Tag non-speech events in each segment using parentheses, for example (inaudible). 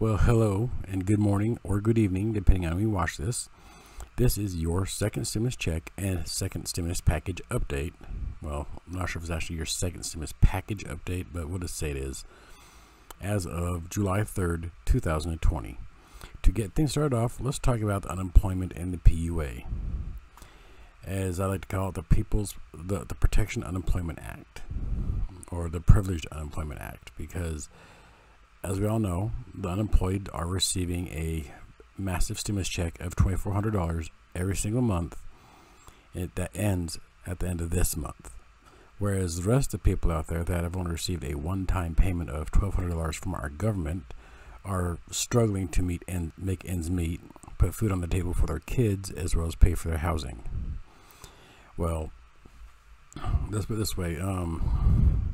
Well, hello and good morning or good evening, depending on when you watch this. This is your second stimulus check and second stimulus package update. Well, I'm not sure if it's actually your second stimulus package update, but we'll just say it is. As of July 3rd, 2020. To get things started off, let's talk about the unemployment and the PUA. As I like to call it, the People's the, the Protection Unemployment Act or the Privileged Unemployment Act because as we all know, the unemployed are receiving a massive stimulus check of $2,400 every single month it, that ends at the end of this month. Whereas the rest of the people out there that have only received a one-time payment of $1,200 from our government are struggling to meet and make ends meet, put food on the table for their kids, as well as pay for their housing. Well, let's put it this way. Um,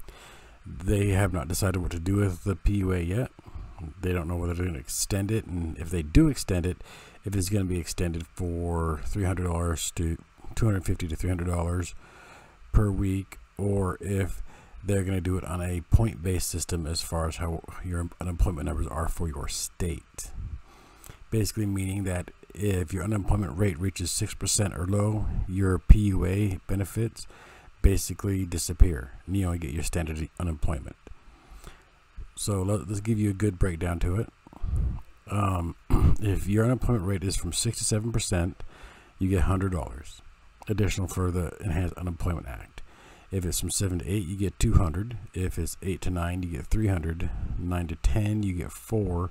they have not decided what to do with the PUA yet. They don't know whether they're going to extend it, and if they do extend it, if it's going to be extended for $300 to 250 to $300 per week, or if they're going to do it on a point-based system as far as how your unemployment numbers are for your state. Basically meaning that if your unemployment rate reaches 6% or low, your PUA benefits basically disappear. And you only get your standard unemployment. So let, us give you a good breakdown to it. Um, (clears throat) if your unemployment rate is from 6 to 7%, you get $100 additional for the Enhanced Unemployment Act. If it's from 7 to 8, you get 200. If it's 8 to 9, you get 300. 9 to 10, you get 4.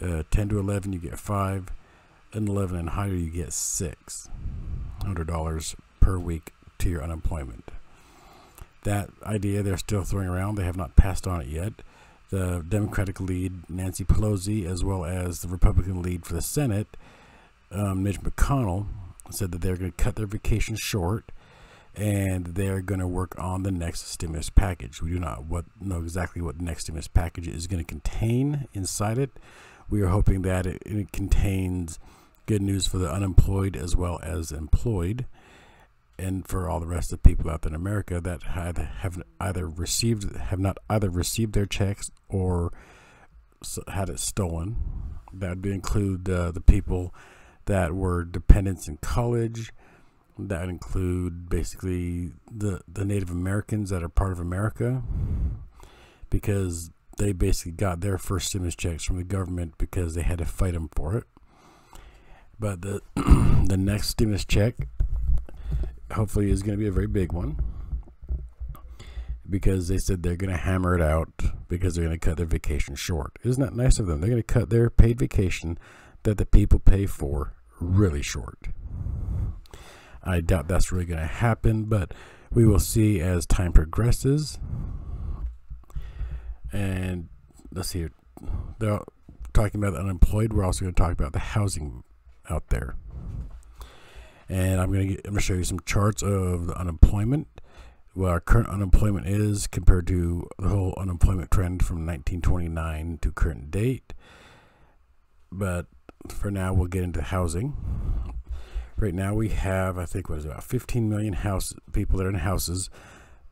Uh, 10 to 11, you get 5. And 11 and higher, you get 6. $100 per week to your unemployment. That idea they're still throwing around, they have not passed on it yet. The Democratic lead, Nancy Pelosi, as well as the Republican lead for the Senate, um, Mitch McConnell, said that they're going to cut their vacation short and they're going to work on the next stimulus package. We do not what, know exactly what the next stimulus package is going to contain inside it. We are hoping that it, it contains good news for the unemployed as well as employed and for all the rest of the people out there in America that had have either received have not either received their checks or had it stolen. That would include uh, the people that were dependents in college. That include basically the the Native Americans that are part of America, because they basically got their first stimulus checks from the government because they had to fight them for it. But the (clears throat) the next stimulus check hopefully is going to be a very big one because they said they're going to hammer it out because they're going to cut their vacation short. Isn't that nice of them? They're going to cut their paid vacation that the people pay for really short. I doubt that's really going to happen, but we will see as time progresses. And let's see, they're talking about the unemployed. We're also going to talk about the housing out there and I'm going to I'm to show you some charts of the unemployment, what our current unemployment is compared to the whole unemployment trend from 1929 to current date. But for now, we'll get into housing. Right now, we have I think what is it, about 15 million house people that are in houses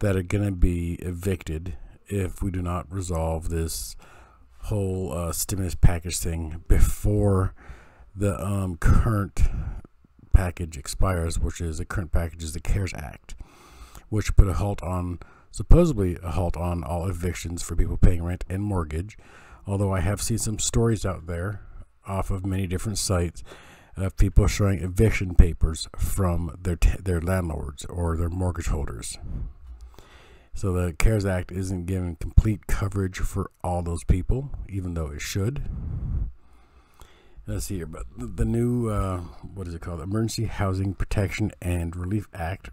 that are going to be evicted if we do not resolve this whole uh, stimulus package thing before the um, current package expires, which is the current package is the CARES Act, which put a halt on, supposedly a halt on all evictions for people paying rent and mortgage. Although I have seen some stories out there off of many different sites of people showing eviction papers from their their landlords or their mortgage holders. So the CARES Act isn't giving complete coverage for all those people, even though it should let's see here, but the, the new uh, what is it called? Emergency Housing Protection and Relief Act,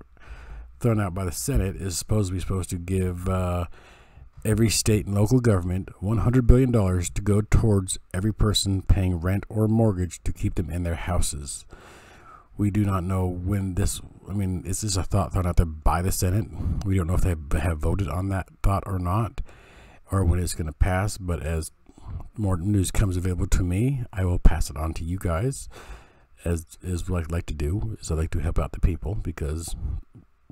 thrown out by the Senate, is supposed to be supposed to give uh, every state and local government 100 billion dollars to go towards every person paying rent or mortgage to keep them in their houses. We do not know when this. I mean, is this a thought thrown out there by the Senate? We don't know if they have voted on that thought or not, or when it's going to pass. But as more news comes available to me, I will pass it on to you guys. As is what I like to do is I like to help out the people because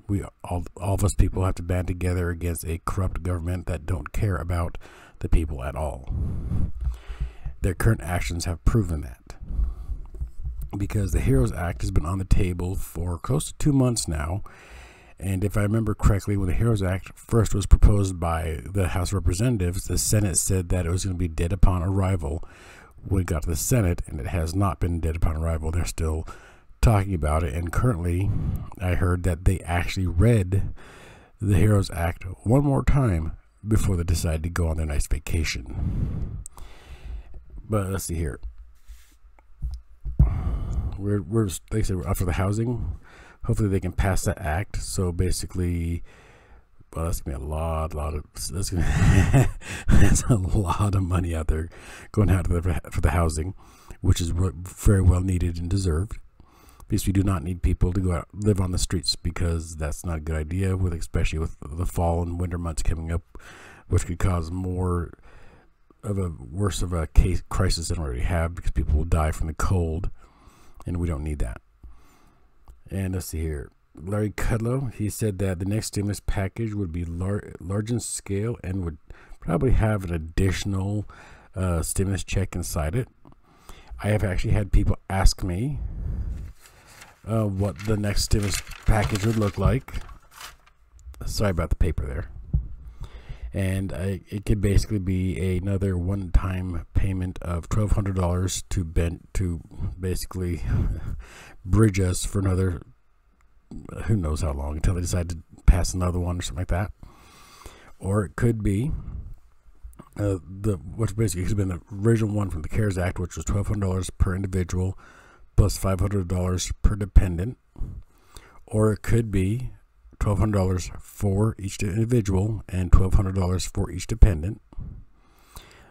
we all all of us people have to band together against a corrupt government that don't care about the people at all. their current actions have proven that. Because the HEROES Act has been on the table for close to two months now. And if I remember correctly, when the HEROES Act first was proposed by the House of Representatives, the Senate said that it was going to be dead upon arrival when it got to the Senate, and it has not been dead upon arrival. They're still talking about it. And currently, I heard that they actually read the HEROES Act one more time before they decided to go on their nice vacation. But let's see here. We're, we're like I said, we're up for the housing. Hopefully, they can pass that act. So basically, well, that's gonna be a lot, lot of that's gonna (laughs) that's a lot of money out there going out the, for the housing, which is very well needed and deserved because we do not need people to go out live on the streets because that's not a good idea with especially with the fall and winter months coming up which could cause more of a worse of a case crisis than we already have because people will die from the cold and we don't need that and let's see here larry kudlow he said that the next stimulus package would be lar- large in scale and would probably have an additional uh, stimulus check inside it i have actually had people ask me uh, what the next stimulus package would look like. Sorry about the paper there. And I, it could basically be another one-time payment of twelve hundred dollars to bent to basically (laughs) bridge us for another who knows how long until they decide to pass another one or something like that. Or it could be uh, the which basically has been the original one from the CARES Act, which was twelve hundred dollars per individual plus $500 per dependent, or it could be $1,200 for each individual and $1,200 for each dependent.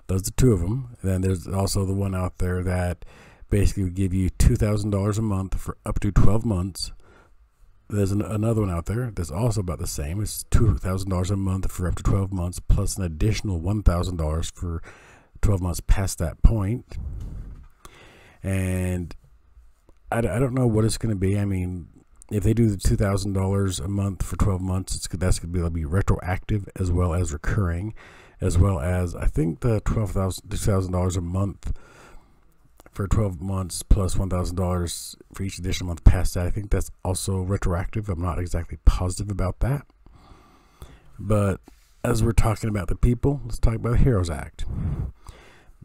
Those are two of them. And then there's also the one out there that basically would give you $2,000 a month for up to 12 months. There's an, another one out there that's also about the same. It's $2,000 a month for up to 12 months, plus an additional $1,000 for 12 months past that point. And I, I don't know what it's going to be. I mean, if they do the two thousand dollars a month for twelve months, it's that's to be, be retroactive as well as recurring, as well as I think the twelve thousand two thousand dollars a month for twelve months plus one thousand dollars for each additional month past that. I think that's also retroactive. I'm not exactly positive about that, but as we're talking about the people, let's talk about the Heroes Act.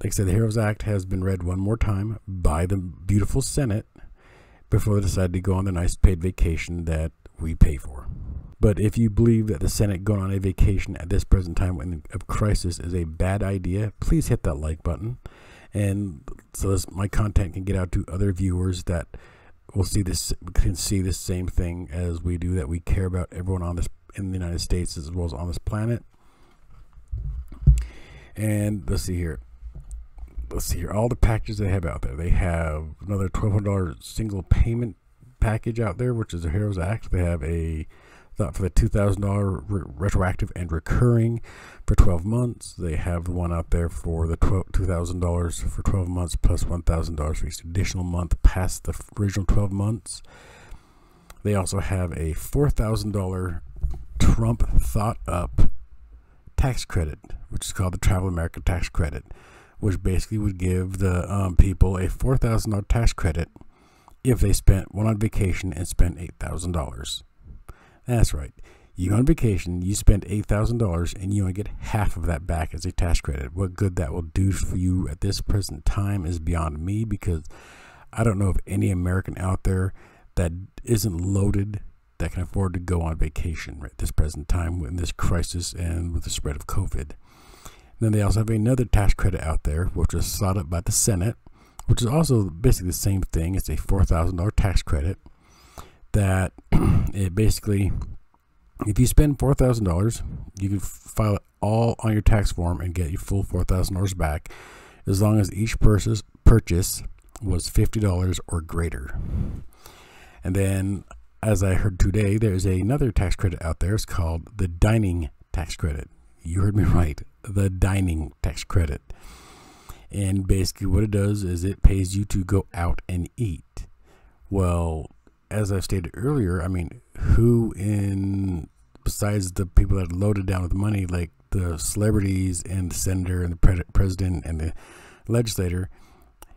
Like I said, the Heroes Act has been read one more time by the beautiful Senate before they decide to go on the nice paid vacation that we pay for. But if you believe that the Senate going on a vacation at this present time of crisis is a bad idea, please hit that like button. And so this, my content can get out to other viewers that will see this can see the same thing as we do that we care about everyone on this in the United States as well as on this planet. And let's see here let's see here, all the packages they have out there. They have another $1,200 single payment package out there, which is a Heroes Act. They have a thought for the $2,000 re retroactive and recurring for 12 months. They have one out there for the $2,000 for 12 months plus $1,000 for each additional month past the original 12 months. They also have a $4,000 Trump thought up tax credit, which is called the Travel America Tax Credit which basically would give the um, people a $4,000 tax credit if they spent one on vacation and spent $8,000. That's right. You go on vacation, you spend $8,000, and you only get half of that back as a tax credit. What good that will do for you at this present time is beyond me because I don't know of any American out there that isn't loaded that can afford to go on vacation at this present time in this crisis and with the spread of COVID. Then they also have another tax credit out there, which was sought up by the Senate, which is also basically the same thing. It's a $4,000 tax credit that (clears throat) it basically, if you spend $4,000, you can file it all on your tax form and get your full $4,000 back as long as each purchase, purchase was $50 or greater. And then, as I heard today, there's another tax credit out there. It's called the dining tax credit. You heard me right the dining tax credit. And basically, what it does is it pays you to go out and eat. Well, as I stated earlier, I mean, who in besides the people that are loaded down with money, like the celebrities and the senator and the pre president and the legislator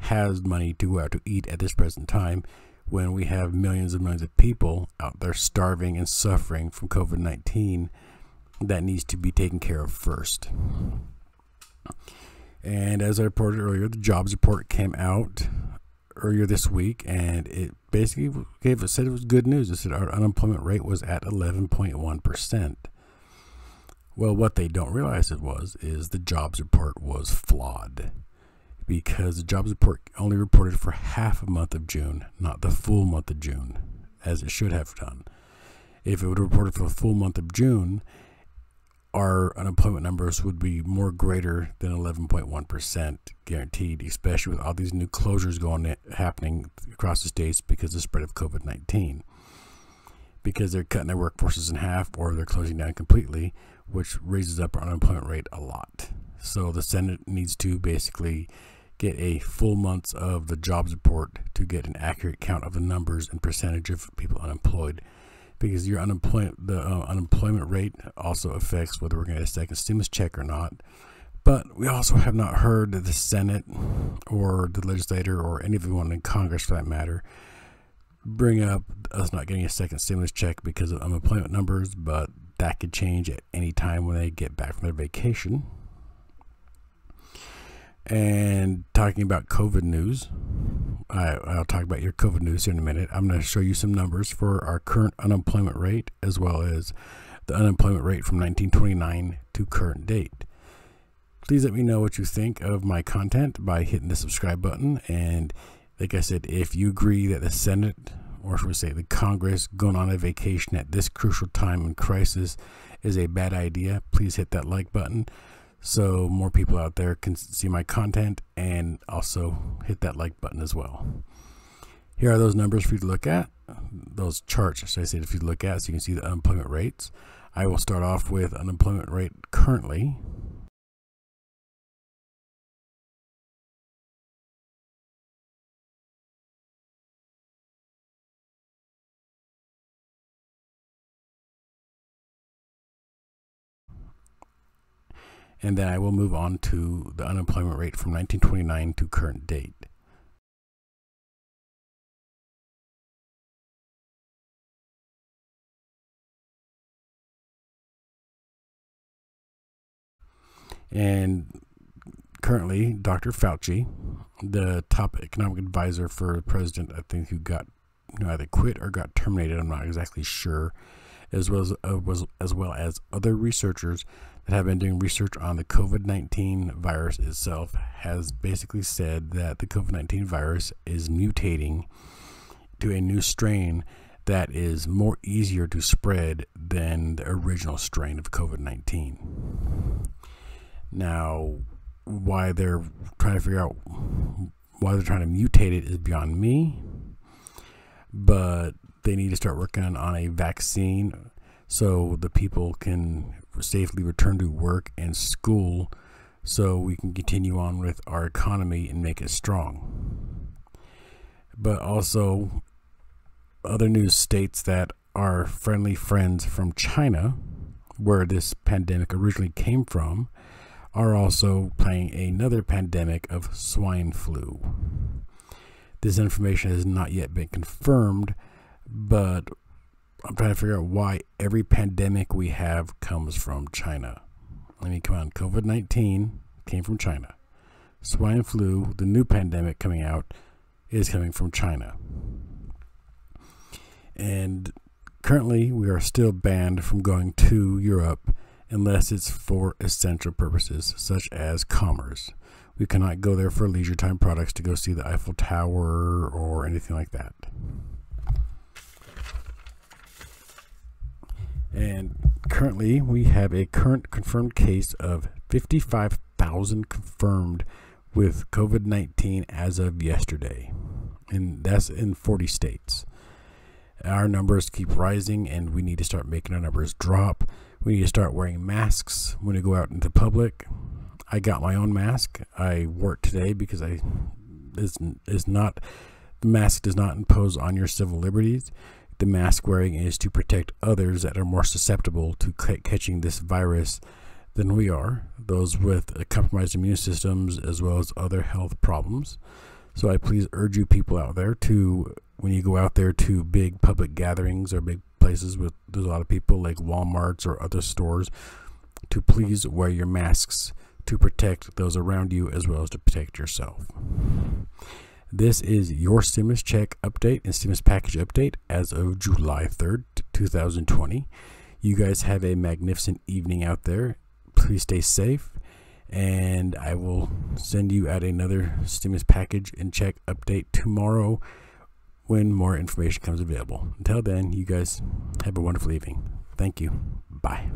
has money to go out to eat at this present time when we have millions and millions of people out there starving and suffering from COVID 19 that needs to be taken care of first. And as I reported earlier, the jobs report came out earlier this week, and it basically gave said it was good news. It said our unemployment rate was at 11.1 percent. Well, what they don't realize it was is the jobs report was flawed because the jobs report only reported for half a month of June, not the full month of June, as it should have done. If it would have reported for the full month of June, our unemployment numbers would be more greater than 11.1% guaranteed, especially with all these new closures going happening across the states because of the spread of COVID 19. Because they're cutting their workforces in half or they're closing down completely, which raises up our unemployment rate a lot. So the Senate needs to basically get a full months of the jobs report to get an accurate count of the numbers and percentage of people unemployed because your unemployment the uh, unemployment rate also affects whether we're going to get a second stimulus check or not but we also have not heard that the Senate or the legislator or anyone in Congress for that matter bring up us not getting a second stimulus check because of unemployment numbers, but that could change at any time when they get back from their vacation. And talking about COVID news, I, will talk about your COVID news in a minute. I'm going to show you some numbers for our current unemployment rate as well as the unemployment rate from 1929 to current date. Please let me know what you think of my content by hitting the subscribe button. And like I said, if you agree that the Senate, or should we say the Congress, going on a vacation at this crucial time in crisis is a bad idea, please hit that like button so more people out there can see my content and also hit that like button as well. Here are those numbers for you to look at, those charts, should I say, if you look at, so you can see the unemployment rates. I will start off with unemployment rate currently. And then I will move on to the unemployment rate from 1929 to current date. And currently, Dr. Fauci, the top economic advisor for the president, I think who got you know, either quit or got terminated, I'm not exactly sure, as well as, uh, was, as well as other researchers that have been doing research on the COVID 19 virus itself has basically said that the COVID 19 virus is mutating to a new strain that is more easier to spread than the original strain of COVID 19. Now, why they're trying to figure out why they're trying to mutate it is beyond me, but they need to start working on a vaccine so the people can safely return to work and school so we can continue on with our economy and make it strong. But also, other news states that our friendly friends from China, where this pandemic originally came from, are also playing another pandemic of swine flu. This information has not yet been confirmed, but I'm trying to figure out why every pandemic we have comes from China. I mean, come on, COVID 19 came from China. Swine flu, the new pandemic coming out, is coming from China. And currently, we are still banned from going to Europe unless it's for essential purposes, such as commerce. We cannot go there for leisure time products to go see the Eiffel Tower or anything like that. And currently, we have a current confirmed case of 55,000 confirmed with COVID 19 as of yesterday. And that's in 40 states. Our numbers keep rising, and we need to start making our numbers drop. We need to start wearing masks when we go out into public. I got my own mask. I wore it today because I is is not the mask does not impose on your civil liberties the mask wearing is to protect others that are more susceptible to catching this virus than we are, those with compromised immune systems as well as other health problems. So I please urge you people out there to, when you go out there to big public gatherings or big places with there's a lot of people like Walmarts or other stores, to please wear your masks to protect those around you as well as to protect yourself. This is your stimulus check update and stimulus package update as of July 3rd, 2020. You guys have a magnificent evening out there. Please stay safe, and I will send you out another stimulus package and check update tomorrow when more information comes available. Until then, you guys have a wonderful evening. Thank you. Bye.